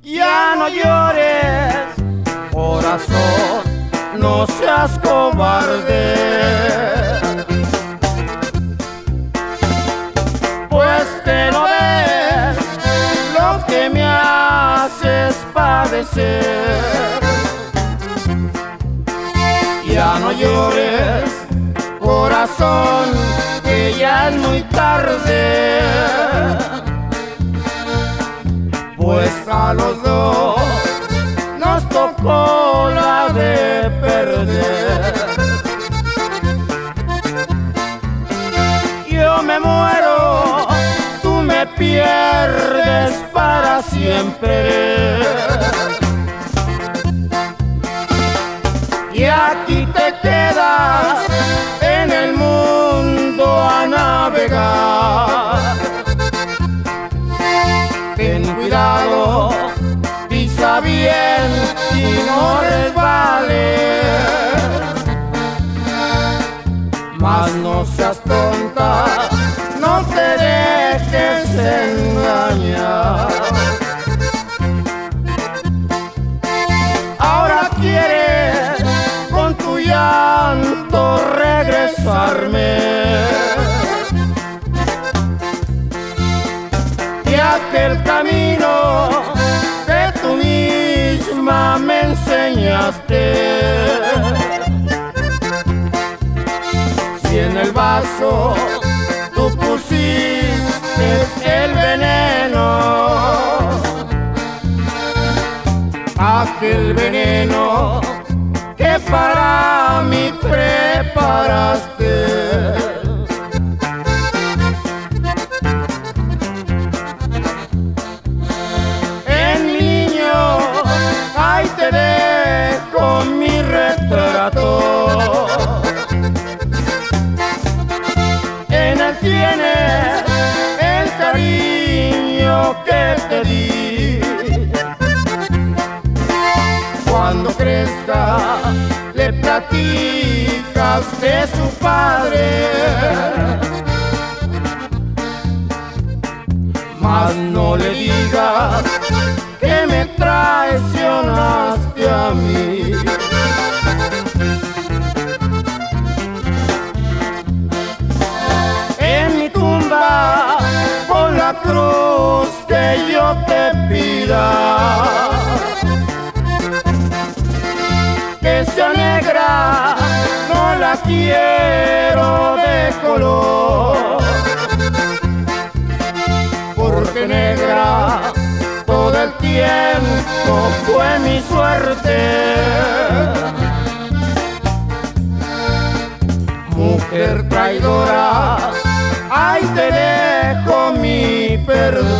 Ya no llores, corazón, no seas cobarde. Pues que no ves lo que me haces padecer. Ya no llores, corazón, que ya es muy tarde. Pues a los dos nos tocó la de perder. Yo me muero, tú me pierdes para siempre. Y aquí te quedas en el mundo a navegar. Mas no seas tonta, no te dejes engañar. Ahora quieres con tu llanto regresarme. Y aquel camino que tú misma me enseñaste. Tú pusiste el veneno, aquel veneno que para mí preparaste. Que te di. Cuando crezca, le platicas de su padre. Mas no le digas cruz que yo te pida. Que sea negra, no la quiero de color porque negra todo el tiempo fue mi suerte. Mujer traidora, recuerdo.